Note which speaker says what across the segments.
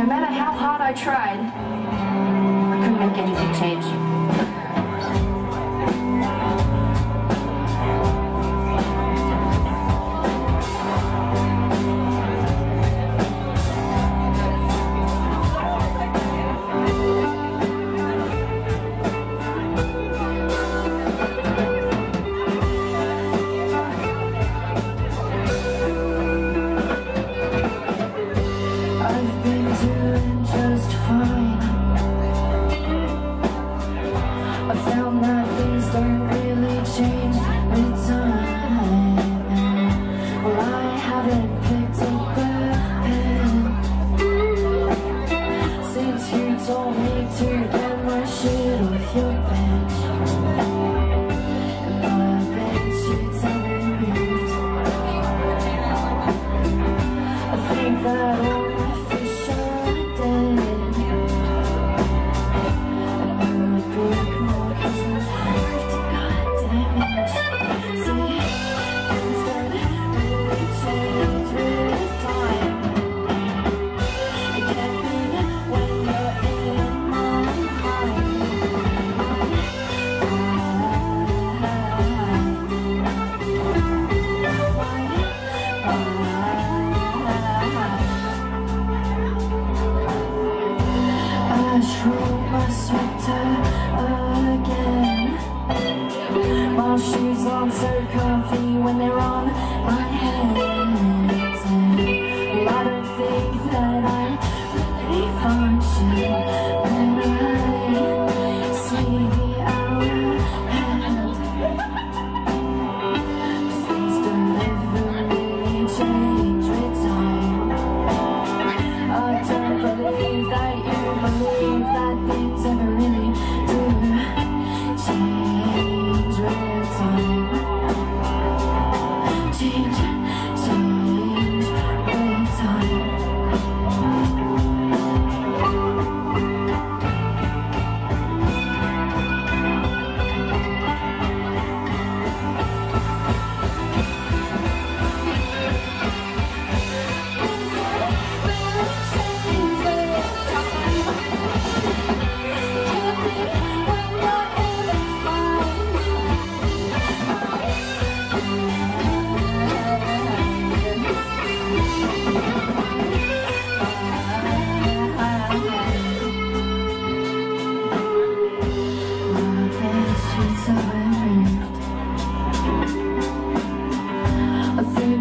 Speaker 1: no matter how hard I tried, I couldn't make anything change. I've been doing just fine. Just roll my sweater again My shoes aren't so comfy when they're on my hands I don't think that I really function.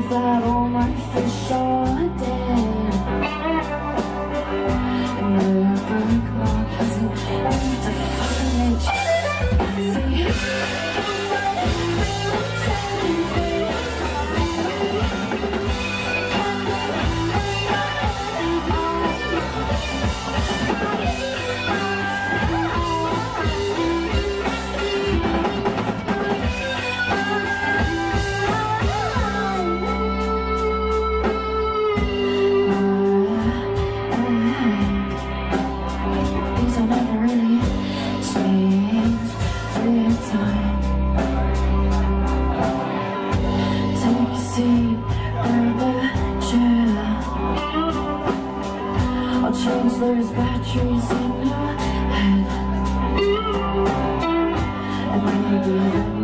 Speaker 1: that on. Take a seat. I'll change those batteries in your head. And maybe